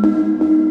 Música